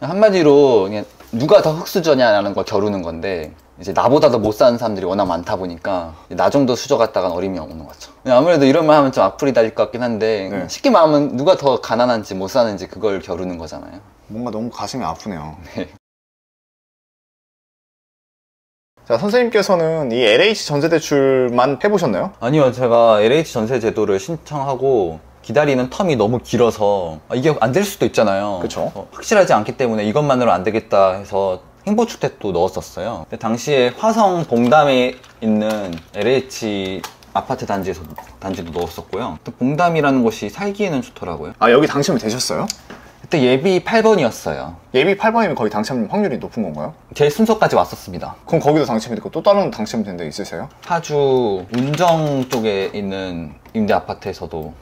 한마디로 누가 더 흙수저냐라는 걸 겨루는 건데 이제 나보다 더 못 사는 사람들이 워낙 많다 보니까 나 정도 수저 갔다간 어림이 없는 거죠. 아무래도 이런 말 하면 좀 악플이 달릴 것 같긴 한데 네. 쉽게 말하면 누가 더 가난한지 못 사는지 그걸 겨루는 거잖아요. 뭔가 너무 가슴이 아프네요. 네. 자, 선생님께서는 이 LH 전세대출만 해보셨나요? 아니요, 제가 LH 전세 제도를 신청하고 기다리는 텀이 너무 길어서 아, 이게 안 될 수도 있잖아요. 그쵸. 어, 확실하지 않기 때문에 이것만으로 안 되겠다 해서 행보주택도 넣었었어요. 근데 당시에 화성 봉담에 있는 LH 아파트 단지에서 단지도 넣었었고요. 또 봉담이라는 곳이 살기에는 좋더라고요. 아, 여기 당첨이 되셨어요? 그때 예비 8번이었어요. 예비 8번이면 거의 당첨 확률이 높은 건가요? 제 순서까지 왔었습니다. 그럼 거기도 당첨이 됐고 또 다른 당첨된 데 있으세요? 파주 운정 쪽에 있는 임대 아파트에서도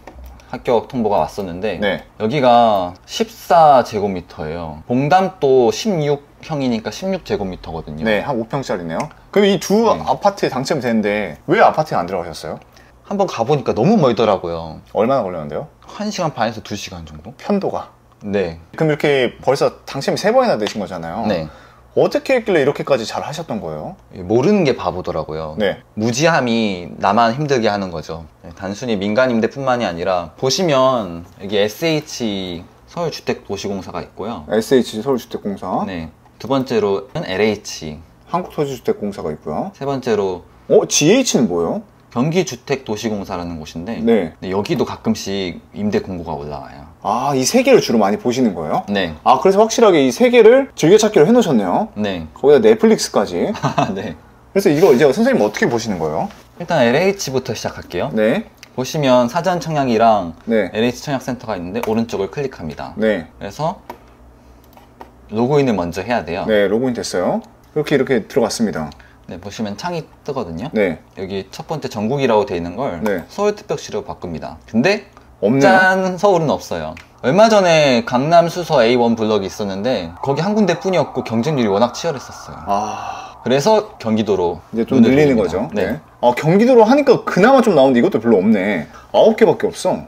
합격 통보가 왔었는데 네. 여기가 14제곱미터예요. 봉담도 16형이니까 16제곱미터거든요. 네, 한 5평짜리네요. 그럼 이 두 네. 아파트에 당첨이 되는데 왜 아파트에 안 들어가셨어요? 한번 가보니까 너무 멀더라고요. 얼마나 걸렸는데요? 1시간 반에서 2시간 정도? 편도가. 네. 그럼 이렇게 벌써 당첨이 세 번이나 되신 거잖아요. 네. 어떻게 했길래 이렇게까지 잘 하셨던 거예요? 모르는 게 바보더라고요. 네. 무지함이 나만 힘들게 하는 거죠. 네, 단순히 민간 임대뿐만이 아니라 보시면 여기 SH 서울주택도시공사가 있고요. SH 서울주택공사, 네. 두 번째로는 LH. 한국토지주택공사가 있고요. 세 번째로 어, GH는 뭐예요? 경기주택도시공사라는 곳인데 네. 네, 여기도 가끔씩 임대 공고가 올라와요. 아, 이 세 개를 주로 많이 보시는 거예요? 네. 아, 그래서 확실하게 이 세 개를 즐겨찾기로 해놓으셨네요. 네. 거기다 넷플릭스까지. 네. 그래서 이거 이제 선생님 어떻게 보시는 거예요? 일단 LH부터 시작할게요. 네. 보시면 사전 청약이랑 네. LH 청약센터가 있는데 오른쪽을 클릭합니다. 네. 그래서 로그인을 먼저 해야 돼요. 네, 로그인 됐어요. 이렇게 이렇게 들어갔습니다. 네, 보시면 창이 뜨거든요. 네. 여기 첫 번째 전국이라고 돼 있는 걸 네. 서울특별시로 바꿉니다. 근데 없네요. 짠 서울은 없어요. 얼마 전에 강남 수서 A1 블럭이 있었는데 거기 한 군데 뿐이었고 경쟁률이 워낙 치열했었어요. 아, 그래서 경기도로 이제 좀 늘리는. 거죠. 네. 아, 경기도로 하니까 그나마 좀 나오는데 이것도 별로 없네. 아홉 개밖에 없어.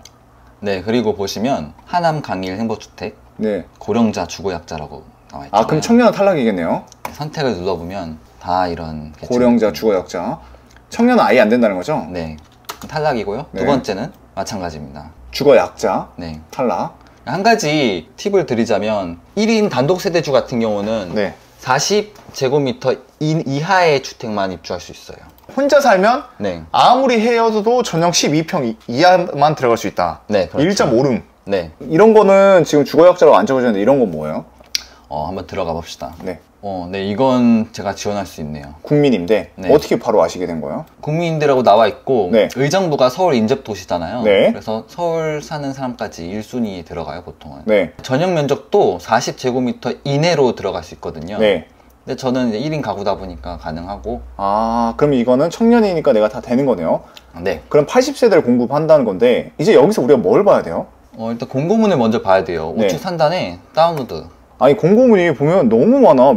네, 그리고 보시면 하남 강일 행보주택 네. 고령자 주거약자라고 나와 있죠. 아, 그럼 청년 탈락이겠네요. 선택을 눌러보면 다 이런 계층. 고령자, 주거약자. 청년은 아예 안 된다는 거죠? 네, 탈락이고요. 네. 두 번째는 마찬가지입니다. 주거 약자. 네, 탈락. 한 가지 팁을 드리자면 1인 단독 세대주 같은 경우는 네. 40제곱미터 이하의 주택만 입주할 수 있어요. 혼자 살면 네, 아무리 헤어져도 전용 12평 이- 이하만 들어갈 수 있다. 네, 그렇죠. 1.5룸. 네, 이런 거는 지금 주거약자로 안 적어졌는데 이런 건 뭐예요? 어, 한번 들어가 봅시다. 네. 어, 네, 이건 제가 지원할 수 있네요. 국민인데 네. 어떻게 바로 아시게 된 거예요? 국민인대라고 나와 있고 네. 의정부가 서울 인접 도시잖아요. 네. 그래서 서울 사는 사람까지 1순위에 들어가요, 보통은. 네. 전용 면적도 40제곱미터 이내로 들어갈 수 있거든요. 네. 근데 저는 이제 1인 가구다 보니까 가능하고 아, 그럼 이거는 청년이니까 내가 다 되는 거네요. 네. 그럼 80세대를 공급한다는 건데 이제 여기서 우리가 뭘 봐야 돼요? 어, 일단 공고문을 먼저 봐야 돼요. 네. 우측 상단에 다운로드. 아니 공고문이 보면 너무 많아.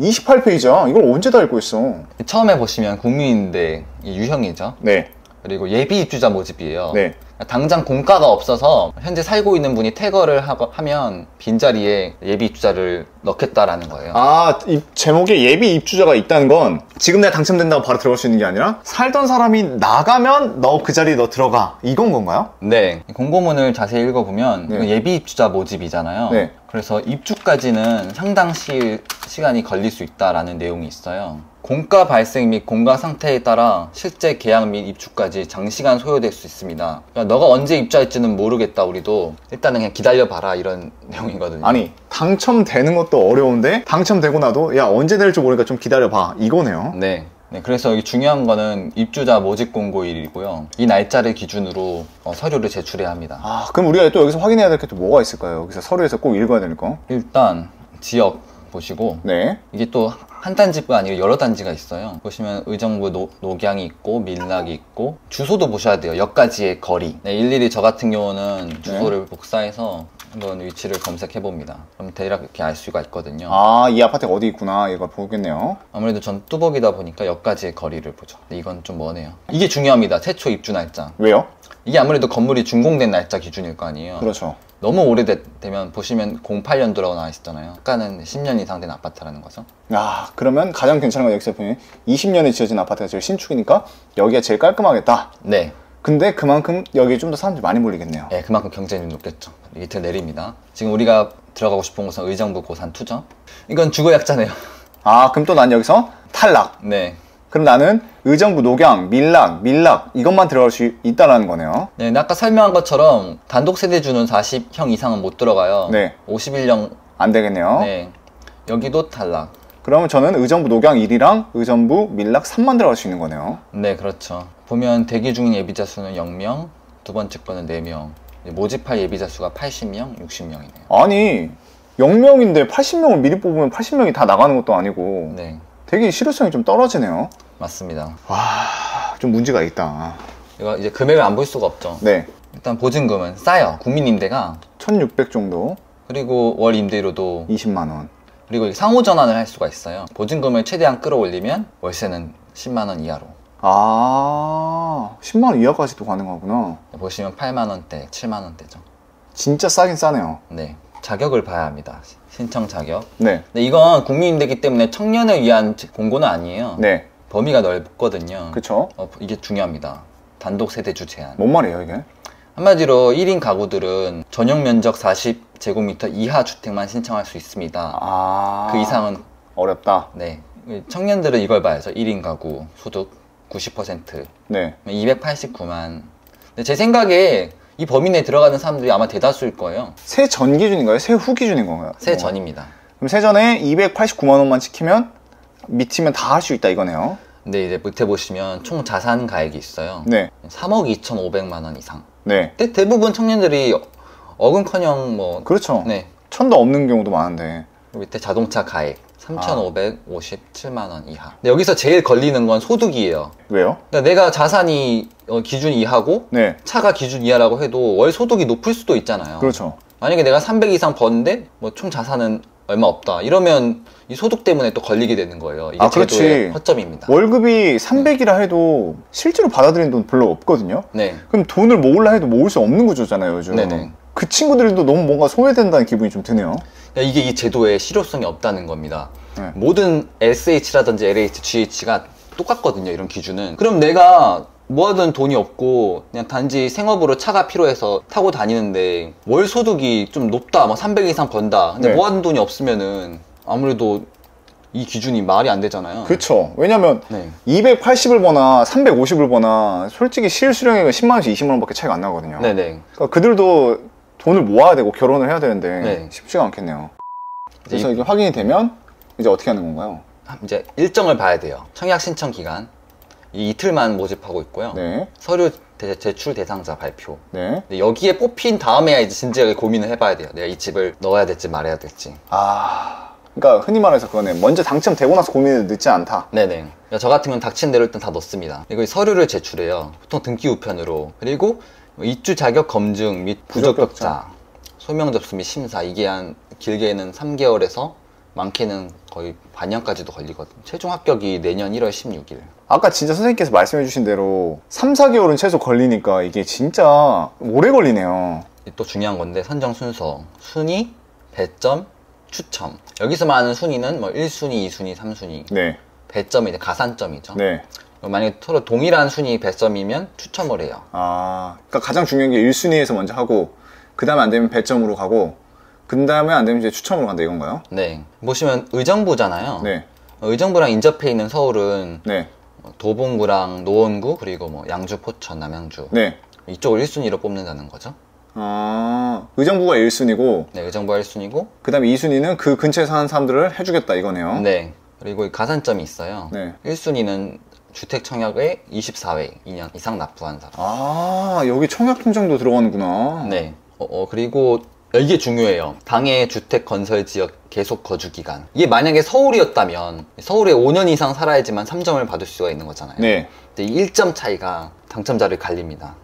28페이지야. 이걸 언제 다 읽고 있어? 처음에 보시면 국민인대 이 유형이죠. 네. 그리고 예비 입주자 모집이에요. 네. 당장 공가가 없어서 현재 살고 있는 분이 퇴거를 하고, 하면 빈자리에 예비 입주자를 넣겠다라는 거예요. 아, 이 제목에 예비 입주자가 있다는 건 지금 내가 당첨된다고 바로 들어갈 수 있는 게 아니라 살던 사람이 나가면 너 그 자리에 너 들어가. 이건 건가요? 네. 공고문을 자세히 읽어보면 네. 예비 입주자 모집이잖아요. 네. 그래서 입주까지는 상당 시, 시간이 걸릴 수 있다라는 내용이 있어요. 공가 발생 및 공가 상태에 따라 실제 계약 및 입주까지 장시간 소요될 수 있습니다. 그러니까 너가 언제 입주할지는 모르겠다 우리도 일단은 그냥 기다려봐라 이런 내용이거든요. 아니, 당첨되는 것도 어려운데 당첨되고 나도 야, 언제 될지 모르니까 좀 기다려봐. 이거네요. 네. 네, 그래서 여기 중요한 거는 입주자 모집 공고일이고요. 이 날짜를 기준으로 어, 서류를 제출해야 합니다. 아, 그럼 우리가 또 여기서 확인해야 될 게 또 뭐가 있을까요? 여기서 서류에서 꼭 읽어야 될 거. 일단 지역 보시고 네. 이게 또 한 단지가 아니라 여러 단지가 있어요. 보시면 의정부 노, 녹양이 있고 밀락이 있고 주소도 보셔야 돼요. 역까지의 거리. 네, 일일이 저 같은 경우는 주소를 복사해서 한번 위치를 검색해 봅니다. 그럼 대략 이렇게 알 수가 있거든요. 아, 이 아파트가 어디 있구나. 이걸 보겠네요. 아무래도 전 뚜벅이다 보니까 역까지의 거리를 보죠. 근데 이건 좀 머네요. 이게 중요합니다. 최초 입주 날짜. 왜요? 이게 아무래도 건물이 준공된 날짜 기준일 거 아니에요. 그렇죠. 너무 오래되면 보시면 08년도라고 나와 있었잖아요. 아까는 10년 이상 된 아파트라는 거죠. 야, 그러면 가장 괜찮은 건 여기서 보면 20년에 지어진 아파트가 제일 신축이니까 여기가 제일 깔끔하겠다. 네. 근데 그만큼 여기에 좀더 사람들이 많이 몰리겠네요. 예, 그만큼 경쟁률이 높겠죠. 밑으로 내립니다. 지금 우리가 들어가고 싶은 곳은 의정부 고산 투정. 이건 주거 약자네요. 아, 그럼 또 난 여기서 탈락. 네. 그럼 나는 의정부 녹양, 밀락, 밀락 이것만 들어갈 수 있다라는 거네요. 네, 아까 설명한 것처럼 단독 세대주는 40형 이상은 못 들어가요. 네. 51형. 안 되겠네요. 네. 여기도 탈락. 그러면 저는 의정부 녹양 1이랑 의정부 밀락 3만 들어갈 수 있는 거네요. 네, 그렇죠. 보면 대기 중인 예비자 수는 0명, 두 번째 거는 4명. 모집할 예비자 수가 80명, 60명이네요. 아니 0명인데 80명을 미리 뽑으면 80명이 다 나가는 것도 아니고 네, 되게 실효성이 좀 떨어지네요. 맞습니다. 와, 좀 문제가 있다. 이거 이제 금액을 안 볼 수가 없죠. 네, 일단 보증금은 싸요. 국민임대가. 1,600 정도, 그리고 월 임대료도 20만 원. 그리고 상호 전환을 할 수가 있어요. 보증금을 최대한 끌어올리면 월세는 10만 원 이하로. 아, 10만 원 이하까지도 가능하구나. 보시면 8만 원대, 7만 원대죠. 진짜 싸긴 싸네요. 네. 자격을 봐야 합니다. 신청 자격. 네, 근데 이건 국민임대기 때문에 청년을 위한 공고는 아니에요. 네, 범위가 넓거든요. 그쵸? 어, 이게 중요합니다. 단독 세대주 제한. 뭔 말이에요 이게? 한마디로 1인 가구들은 전용 면적 40제곱미터 이하 주택만 신청할 수 있습니다. 아, 그 이상은 어렵다. 네. 청년들은 이걸 봐야죠. 1인 가구 소득 90% 네, 289만. 근데 제 생각에 이 범위 내에 들어가는 사람들이 아마 대다수일 거예요. 세전 기준인가요? 세후 기준인 건가요? 새 뭐. 전입니다. 그럼 세전에 289만 원만 지키면 밑이면 다 할 수 있다 이거네요. 근데 이제 밑에 보시면 총 자산 가액이 있어요. 네, 3억 2,500만 원 이상. 네, 근데 대부분 청년들이 어근커녕 뭐 그렇죠. 네. 천도 없는 경우도 많은데. 밑에 자동차 가액 3,557만 원 이하. 근데 여기서 제일 걸리는 건 소득이에요. 왜요? 그러니까 내가 자산이 어, 기준 이하고 네, 차가 기준 이하라고 해도 월 소득이 높을 수도 있잖아요. 그렇죠. 만약에 내가 300 이상 버는데 뭐 총 자산은 얼마 없다. 이러면 이 소득 때문에 또 걸리게 되는 거예요. 이게 아, 그렇지. 제도의 허점입니다. 월급이 300이라 해도 실제로 받아들이는 돈 별로 없거든요. 네. 그럼 돈을 모으려 해도 모을 수 없는 구조잖아요, 요즘. 네네. 그 친구들도 너무 뭔가 소외된다는 기분이 좀 드네요. 이게 이 제도에 실효성이 없다는 겁니다. 네. 모든 SH라든지 LH, GH가 똑같거든요. 이런 기준은. 그럼 내가 모아둔 돈이 없고 그냥 단지 생업으로 차가 필요해서 타고 다니는데 월 소득이 좀 높다, 뭐300 이상 번다. 근데 네. 모아둔 돈이 없으면은 아무래도 이 기준이 말이 안 되잖아요. 그렇죠. 왜냐면 네. 280을 버나 350을 버나 솔직히 실수령액은 10만 원씩 20만 원밖에 차이가 안 나거든요. 네네. 그러니까 그들도 돈을 모아야 되고 결혼을 해야 되는데 네. 쉽지가 않겠네요. 그래서 이- 이게 확인이 되면 이제 어떻게 하는 건가요? 이제 일정을 봐야 돼요. 청약 신청 기간. 이 이틀만 모집하고 있고요. 네, 서류 대- 제출 대상자 발표. 네. 근데 여기에 뽑힌 다음에야 이제 진지하게 고민을 해봐야 돼요. 내가 이 집을 넣어야 될지 말아야 될지. 아, 그러니까 흔히 말해서 그거네. 먼저 당첨되고 나서 고민이 늦지 않다. 네네. 그러니까 저 같은 경우는 닥친 대로 일단 다 넣습니다. 그리고 이 서류를 제출해요. 보통 등기 우편으로. 그리고 입주 자격 검증 및 부적격자, 소명 접수 및 심사. 이게 한 길게는 3개월에서 많게는 거의 반년까지도 걸리거든요. 최종 합격이 내년 1월 16일. 아까 진짜 선생님께서 말씀해 주신 대로 3, 4개월은 최소 걸리니까 이게 진짜 오래 걸리네요. 또 중요한 건데 선정 순서, 순위, 배점, 추첨. 여기서 말하는 순위는 뭐 1순위, 2순위, 3순위. 네, 배점이 이제 가산점이죠. 네. 만약에 서로 동일한 순위 배점이면 추첨을 해요. 아, 그러니까 가장 중요한 게 1순위에서 먼저 하고 그 다음에 안 되면 배점으로 가고 그 다음에 안 되면 이제 추첨으로 간다 이건가요? 네. 보시면 의정부잖아요. 네, 의정부랑 인접해 있는 서울은 네, 도봉구랑 노원구 그리고 뭐 양주, 포천, 남양주 네. 이쪽을 1순위로 뽑는다는 거죠. 아, 의정부가 1순위고 네, 의정부가 1순위고 그 다음에 2순위는 그 근처에 사는 사람들을 해주겠다 이거네요. 네. 그리고 이 가산점이 있어요. 네. 1순위는 주택 청약에 24회 2년 이상 납부한 사람. 아, 여기 청약 통장도 들어가는구나. 네. 어, 어, 그리고 이게 중요해요. 당해 주택 건설 지역 계속 거주 기간. 이게 만약에 서울이었다면 서울에 5년 이상 살아야지만 3점을 받을 수가 있는 거잖아요. 네. 근데 이 1점 차이가 당첨자를 갈립니다.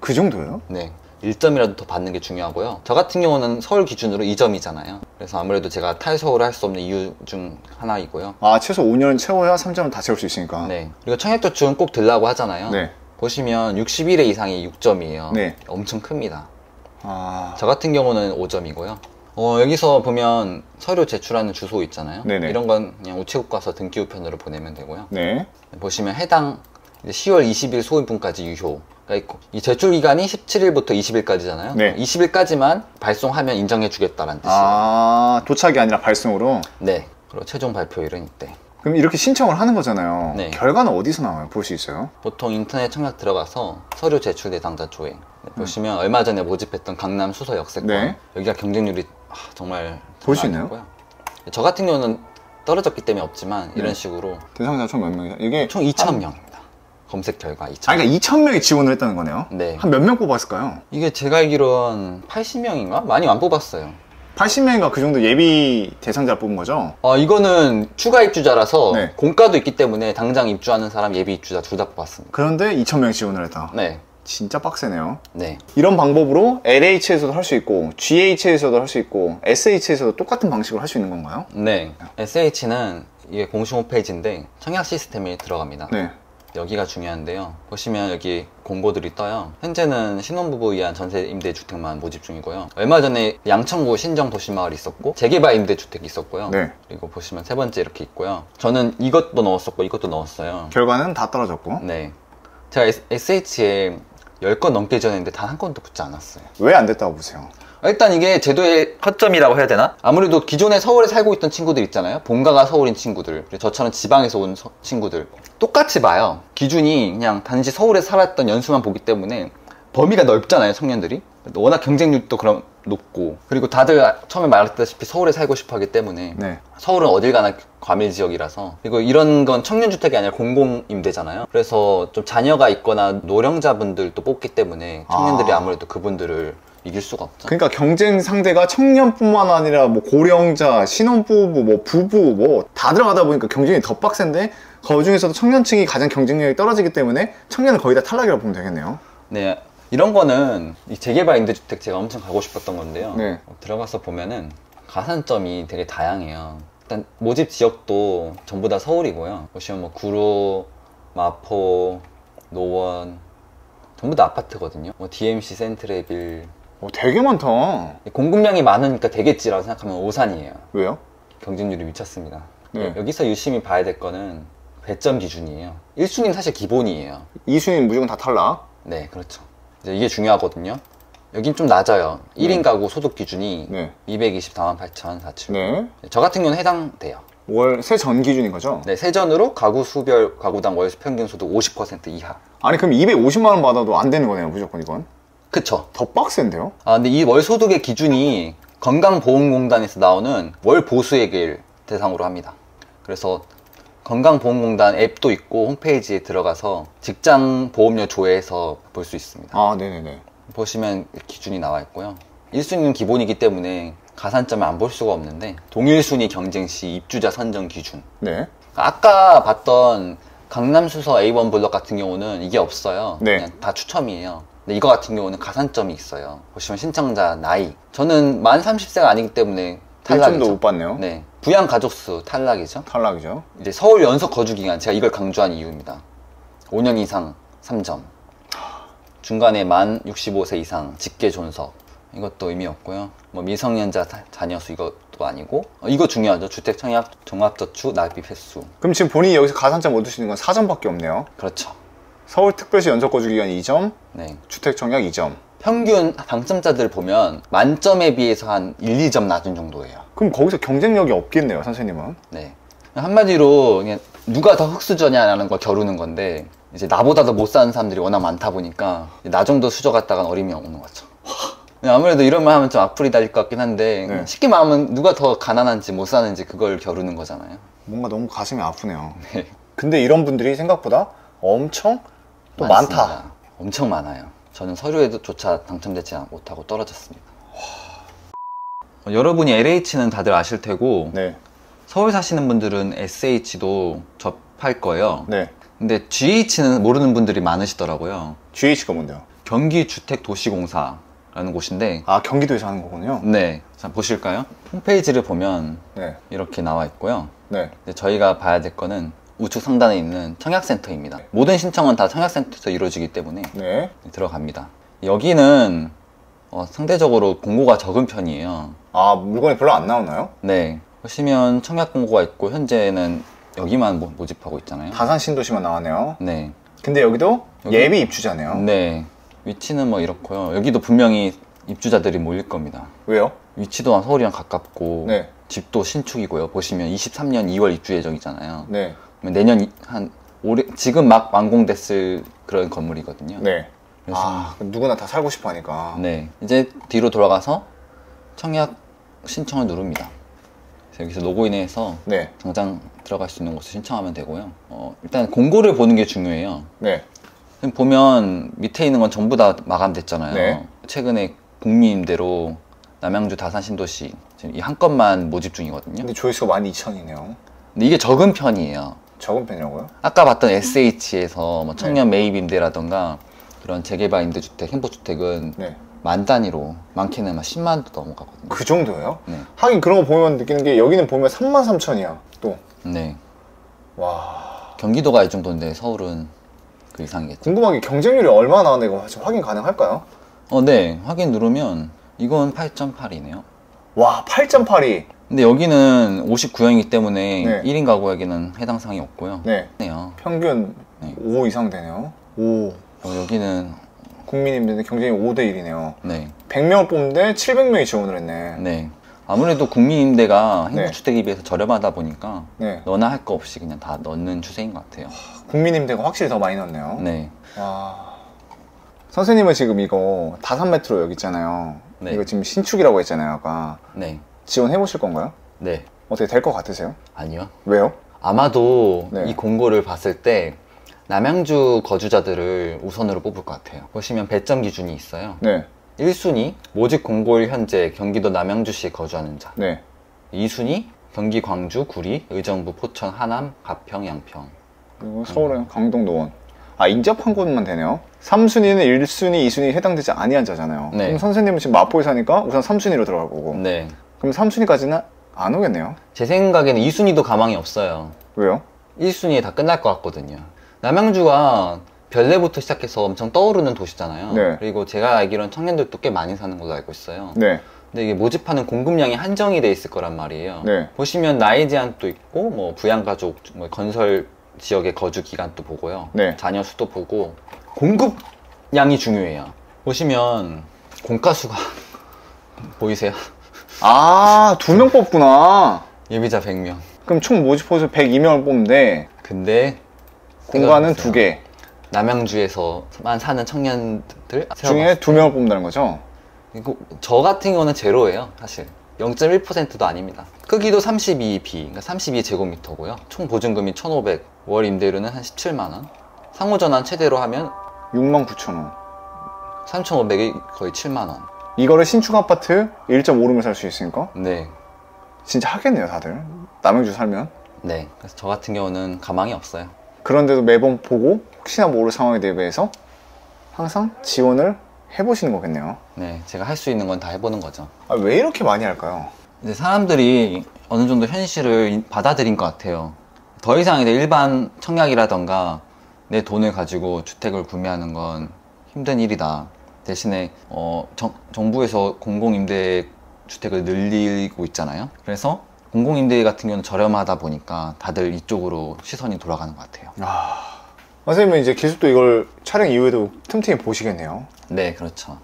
그 정도예요? 네. 1점이라도 더 받는 게 중요하고요. 저 같은 경우는 서울 기준으로 2점이잖아요. 그래서 아무래도 제가 탈서울을 할 수 없는 이유 중 하나이고요. 아, 최소 5년 채워야 3점을 다 채울 수 있으니까. 네. 그리고 청약도중은 꼭 들라고 하잖아요. 네. 보시면 61회 이상이 6점이에요. 네. 엄청 큽니다. 아, 저 같은 경우는 5점이고요. 어, 여기서 보면 서류 제출하는 주소 있잖아요. 네네. 이런 건 그냥 우체국 가서 등기 우편으로 보내면 되고요. 네. 보시면 해당 10월 20일 소인분까지 유효가 있고 이 제출 기간이 17일부터 20일까지잖아요. 네. 20일까지만 발송하면 인정해 주겠다라는 뜻이에요. 아, 도착이 아니라 발송으로. 네. 그리고 최종 발표일은 이때. 그럼 이렇게 신청을 하는 거잖아요. 네. 결과는 어디서 나와요? 볼 수 있어요? 보통 인터넷 청약 들어가서 서류 제출 대상자 조회 네, 음. 보시면 얼마 전에 모집했던 강남 수서 역세권 네. 여기가 경쟁률이 아, 정말 볼수 장난 있나요? 아니고요. 저 같은 경우는 떨어졌기 때문에 없지만 이런 네. 식으로 대상자 총 몇 명이요? 이게 총 2,000명입니다. 검색 결과 2,000명. 아, 그러니까 2,000명이 지원을 했다는 거네요? 네. 한 몇 명 뽑았을까요? 이게 제가 알기로는 80명인가? 많이 안 뽑았어요. 80명인가 그 정도 예비 대상자를 뽑은 거죠? 어, 이거는 추가 입주자라서 네. 공가도 있기 때문에 당장 입주하는 사람 예비 입주자 둘 다 뽑았습니다. 그런데 2,000명이 지원을 했다. 네. 진짜 빡세네요. 네. 이런 방법으로 LH에서도 할 수 있고, GH에서도 할 수 있고, SH에서도 똑같은 방식으로 할 수 있는 건가요? 네. SH는 이게 공식 홈페이지인데 청약 시스템이 들어갑니다. 네. 여기가 중요한데요. 보시면 여기 공고들이 떠요. 현재는 신혼부부 위한 전세 임대주택만 모집 중이고요. 얼마 전에 양천구 신정 도시마을이 있었고 재개발 임대주택이 있었고요. 네. 그리고 보시면 세 번째 이렇게 있고요. 저는 이것도 넣었었고 이것도 넣었어요. 결과는 다 떨어졌고. 네. 제가 SH에 10건 넘게 지었는데 단 한 건도 붙지 않았어요. 왜 안 됐다고 보세요? 일단 이게 제도의 허점이라고 해야 되나? 아무래도 기존에 서울에 살고 있던 친구들 있잖아요. 본가가 서울인 친구들, 저처럼 지방에서 온 서- 친구들 똑같이 봐요. 기준이 그냥 단지 서울에 살았던 연수만 보기 때문에 범위가 넓잖아요, 청년들이. 워낙 경쟁률도 그럼 높고 그리고 다들 처음에 말했다시피 서울에 살고 싶어 하기 때문에 네. 서울은 어딜 가나 과밀 지역이라서 그리고 이런 건 청년 주택이 아니라 공공 임대잖아요 그래서 좀 자녀가 있거나 노령자분들도 뽑기 때문에 청년들이 아. 아무래도 그분들을 이길 수가 없죠 그러니까 경쟁 상대가 청년뿐만 아니라 뭐 고령자, 신혼부부, 뭐 부부 뭐 다 들어가다 보니까 경쟁이 더 빡센데 그 중에서도 청년층이 가장 경쟁력이 떨어지기 때문에 청년은 거의 다 탈락이라고 보면 되겠네요. 네, 이런 거는 이 재개발 임대주택 제가 엄청 가고 싶었던 건데요. 네. 들어가서 보면은 가산점이 되게 다양해요. 일단 모집 지역도 전부 다 서울이고요. 보시면 뭐 구로, 마포, 노원 전부 다 아파트거든요. 뭐 DMC, 센트레빌 오, 되게 많다. 공급량이 많으니까 되겠지라고 생각하면 오산이에요. 왜요? 경쟁률이 미쳤습니다. 네. 여기서 유심히 봐야 될 거는 배점 기준이에요. 1순위는 사실 기본이에요. 이순위는 무조건 다 탈락. 네, 그렇죠. 이제 이게 중요하거든요. 여긴 좀 낮아요. 1인 가구 소득 기준이 네. 224만 8,047. 네. 저 같은 경우는 해당돼요. 월 세전 기준인 거죠? 네, 세전으로 가구 수별 가구당 월 평균 소득 50% 이하. 아니 그럼 250만 원 받아도 안 되는 거네요, 무조건 이건. 그쵸. 더 빡센데요? 아, 근데 이 월 소득의 기준이 건강보험공단에서 나오는 월 보수액을 대상으로 합니다. 그래서 건강보험공단 앱도 있고 홈페이지에 들어가서 직장 보험료 조회해서 볼 수 있습니다. 아, 네네네. 보시면 기준이 나와 있고요. 1순위는 기본이기 때문에 가산점을 안 볼 수가 없는데 동일 순위 경쟁 시 입주자 선정 기준. 네. 아까 봤던 강남수서 A1 블럭 같은 경우는 이게 없어요. 네. 그냥 다 추첨이에요. 근데 이거 같은 경우는 가산점이 있어요. 보시면 신청자 나이. 저는 만 30세가 아니기 때문에 1점도 탈락이죠. 못 받네요. 네. 부양 가족수 탈락이죠. 탈락이죠. 이제 서울 연속 거주 기간 제가 이걸 강조한 이유입니다. 5년 이상 3점. 중간에 만 65세 이상 직계 존속. 이것도 의미 없고요. 뭐 미성년자 자- 자녀 수 이것도 아니고 어, 이거 중요하죠. 주택 청약 종합저축 납입 횟수. 그럼 지금 본인이 여기서 가산점 얻을 수 있는 건 4점밖에 없네요. 그렇죠. 서울특별시 연속 거주 기간 2점, 네. 주택 청약 2점. 평균 당첨자들 보면 만점에 비해서 한 1, 2점 낮은 정도예요. 그럼 거기서 경쟁력이 없겠네요, 선생님은. 네. 한마디로 그냥 누가 더 흙수저냐라는 걸 겨루는 건데 이제 나보다 더 못 사는 사람들이 워낙 많다 보니까 나 정도 수저 갔다간 어림이 없는 거죠. 근데 아무래도 이런 말 하면 좀 악플이 달릴 것 같긴 한데 네. 쉽게 말하면 누가 더 가난한지 못 사는지 그걸 겨루는 거잖아요. 뭔가 너무 가슴이 아프네요. 네. 근데 근데 이런 분들이 생각보다 엄청 또 많습니다. 많다. 엄청 많아요. 저는 서류에조차 당첨되지 못하고 떨어졌습니다. 어, 여러분이 LH는 다들 아실 테고 네. 서울 사시는 분들은 SH도 접할 거예요. 네. 근데 GH는 모르는 분들이 많으시더라고요. GH가 뭔데요? 경기주택도시공사라는 곳인데, 아, 경기도에서 하는 거군요. 네. 자, 보실까요? 홈페이지를 보면 네. 이렇게 나와 있고요. 네. 저희가 봐야 될 거는 우측 상단에 있는 청약센터입니다. 모든 신청은 다 청약센터에서 이루어지기 때문에 네. 들어갑니다. 여기는 어, 상대적으로 공고가 적은 편이에요. 아 물건이 별로 안 나오나요? 네. 보시면 청약 공고가 있고 현재는 여기만 모- 모집하고 있잖아요. 다산 신도시만 나왔네요. 네. 근데 여기도 여기? 예비 입주자네요. 네. 위치는 뭐 이렇고요. 여기도 분명히 입주자들이 몰릴 겁니다. 왜요? 위치도 서울이랑 가깝고 네. 집도 신축이고요. 보시면 23년 2월 입주 예정이잖아요. 네. 그러면 내년 이- 한 올해 지금 막 완공됐을 그런 건물이거든요. 네. 그래서 아 누구나 다 살고 싶어 하니까. 네. 이제 뒤로 돌아가서 청약 신청을 누릅니다. 여기서 로그인해서 네. 당장 들어갈 수 있는 곳을 신청하면 되고요. 어, 일단 공고를 보는 게 중요해요. 네. 보면 밑에 있는 건 전부 다 마감됐잖아요. 네. 최근에 국민임대로 남양주 다산신도시 지금 이 한 건만 모집 중이거든요. 근데 조회수가 12,000이네요. 근데 이게 적은 편이에요. 적은 편이라고요? 아까 봤던 SH에서 뭐 청년 매입 임대라던가 그런 재개발 임대주택, 행보주택은 네. 만 단위로 많게는 막 10만도 넘어가거든요. 그 정도예요? 네. 하긴 그런 거 보면 느끼는 게 여기는 보면 33,000이야. 또. 네. 와. 경기도가 이 정도인데 서울은 그 이상이겠죠. 궁금한 게 경쟁률이 얼마나 나오는데 이거 지금 확인 가능할까요? 어, 네. 확인 누르면 이건 8.8이네요. 와, 8.82. 근데 여기는 59형이기 때문에 네. 1인 가구에게는 해당 사항이 없고요. 네. 네요. 평균 네. 5 이상 되네요. 5. 어, 여기는 국민임대인데 경쟁이 5대 1이네요. 네. 100명을 뽑는데 700명이 지원을 했네. 네. 아무래도 국민임대가 네. 행복주택에 비해서 저렴하다 보니까 네. 너나 할 거 없이 그냥 다 넣는 추세인 것 같아요. 국민임대가 확실히 더 많이 넣네요. 네. 와. 선생님은 지금 이거 다산 메트로 여기 있잖아요. 네. 이거 지금 신축이라고 했잖아요, 아까. 네. 지원해 보실 건가요? 네. 어떻게 될 것 같으세요? 아니요. 왜요? 아마도 네. 이 공고를 봤을 때 남양주 거주자들을 우선으로 뽑을 것 같아요. 보시면 배점 기준이 있어요. 네. 1순위 모집 공고일 현재 경기도 남양주시에 거주하는 자. 네. 2순위 경기 광주, 구리, 의정부, 포천, 하남, 가평, 양평. 그리고 서울은 강동 노원. 아, 인접한 곳만 되네요. 3순위는 1순위, 2순위 해당되지 아니한 자잖아요. 네. 그럼 선생님은 지금 마포에 사니까 우선 3순위로 들어갈 거고. 네. 그럼 3순위까지는 안 오겠네요. 제 생각에는 2순위도 가망이 없어요. 왜요? 1순위에 다 끝날 것 같거든요. 남양주가 별내부터 시작해서 엄청 떠오르는 도시잖아요. 네. 그리고 제가 알기로는 청년들도 꽤 많이 사는 걸로 알고 있어요. 네. 근데 이게 모집하는 공급량이 한정이 돼 있을 거란 말이에요. 네. 보시면 나이 제한도 있고 뭐 부양가족, 뭐 건설 지역의 거주 기간도 보고요. 네. 자녀 수도 보고 공급량이 중요해요. 보시면 공가수가 보이세요? 아, 두 명 뽑구나. 예비자 100명. 그럼 총 모집 포수 102명을 뽑는데 근데 공간은. 두 개. 남양주에서만 사는 청년들 중에 두 명을 뽑는다는 거죠? 이거 저 같은 경우는 제로예요, 사실. 0.1%도 아닙니다. 크기도 32B, 그러니까 32제곱미터고요. 총 보증금이 1,500, 월 임대료는 한 17만 원. 상호 전환 최대로 하면 6만 9천 원. 3,500이 거의 7만 원. 이거를 신축 아파트 1.5룸을 살 수 있으니까 네, 진짜 하겠네요, 다들. 남양주 살면. 네. 그래서 저 같은 경우는 가망이 없어요. 그런데도 매번 보고 혹시나 모를 상황에 대비해서 항상 지원을 해보시는 거겠네요. 네, 제가 할 수 있는 건 다 해보는 거죠. 아, 왜 이렇게 많이 할까요? 이제 사람들이 어느 정도 현실을 받아들인 것 같아요. 더 이상 이제 일반 청약이라던가 내 돈을 가지고 주택을 구매하는 건 힘든 일이다. 대신에 어, 정, 정부에서 공공임대 주택을 늘리고 있잖아요. 그래서 공공임대 같은 경우는 저렴하다 보니까 다들 이쪽으로 시선이 돌아가는 것 같아요. 아, 선생님은 이제 계속 또 이걸 촬영 이후에도 틈틈이 보시겠네요. 네, 그렇죠.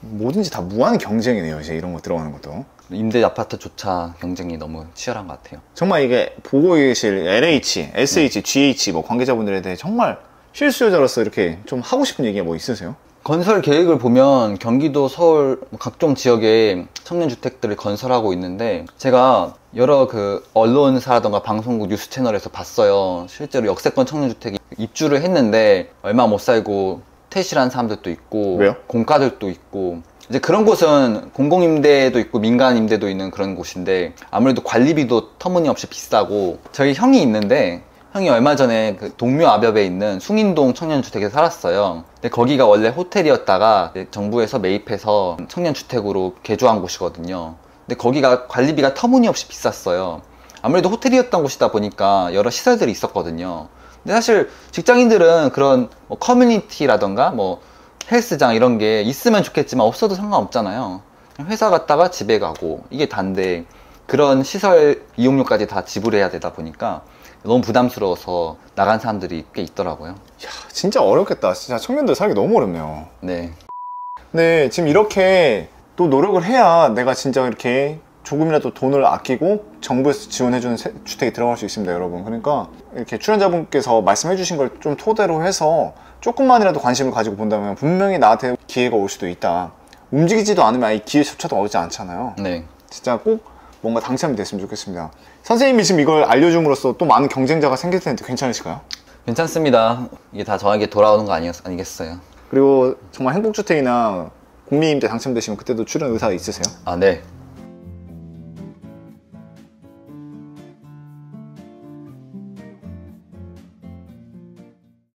뭐든지 다 무한 경쟁이네요, 이제 이런 거 들어가는 것도. 임대 아파트조차 경쟁이 너무 치열한 것 같아요. 정말 이게 보고 계실 LH, SH, GH 뭐 관계자분들에 대해 정말 실수요자로서 이렇게 좀 하고 싶은 얘기가 뭐 있으세요? 건설 계획을 보면 경기도, 서울 뭐 각종 지역에 청년 주택들을 건설하고 있는데 제가 여러 그 언론사라던가 방송국 뉴스 채널에서 봤어요. 실제로 역세권 청년 주택이 입주를 했는데 얼마 못 살고 퇴실한 사람들도 있고 왜요? 공가들도 있고 이제 그런 곳은 공공임대도 있고 민간임대도 있는 그런 곳인데 아무래도 관리비도 터무니없이 비싸고 저희 형이 있는데 형이 얼마 전에 그 동묘 아벽에 있는 숭인동 청년주택에 살았어요. 근데 거기가 원래 호텔이었다가 정부에서 매입해서 청년주택으로 개조한 곳이거든요. 근데 거기가 관리비가 터무니없이 비쌌어요. 아무래도 호텔이었던 곳이다 보니까 여러 시설들이 있었거든요. 근데 사실 직장인들은 그런 뭐 커뮤니티라던가 뭐 헬스장 이런 게 있으면 좋겠지만 없어도 상관없잖아요. 회사 갔다가 집에 가고 이게 단데 그런 시설 이용료까지 다 지불해야 되다 보니까 너무 부담스러워서 나간 사람들이 꽤 있더라고요. 야, 진짜 어렵겠다. 진짜 청년들 살기 너무 어렵네요. 네. 근데 지금 이렇게 또 노력을 해야 내가 진짜 이렇게 조금이라도 돈을 아끼고 정부에서 지원해주는 세- 주택에 들어갈 수 있습니다, 여러분. 그러니까 이렇게 출연자분께서 말씀해 주신 걸 좀 토대로 해서 조금만이라도 관심을 가지고 본다면 분명히 나한테 기회가 올 수도 있다. 움직이지도 않으면 이 기회조차도 오지 않잖아요. 네. 진짜 꼭 뭔가 당첨이 됐으면 좋겠습니다. 선생님이 지금 이걸 알려줌으로써 또 많은 경쟁자가 생길 텐데 괜찮으실까요? 괜찮습니다. 이게 다 저에게 돌아오는 거 아니, 아니겠어요? 그리고 정말 행복주택이나 국민임대 당첨되시면 그때도 출연 의사 있으세요? 아, 네.